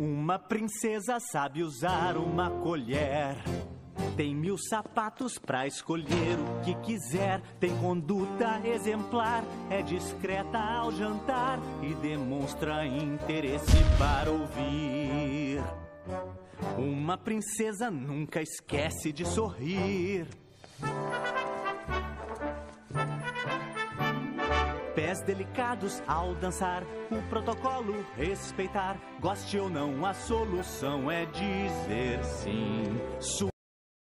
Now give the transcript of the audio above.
Uma princesa sabe usar uma colher. Tem mil sapatos pra escolher o que quiser. Tem conduta exemplar, é discreta ao jantar e demonstra interesse para ouvir. Uma princesa nunca esquece de sorrir. Pés delicados ao dançar, o protocolo respeitar. Goste ou não, a solução é dizer sim.